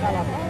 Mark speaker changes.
Speaker 1: Fala, fala.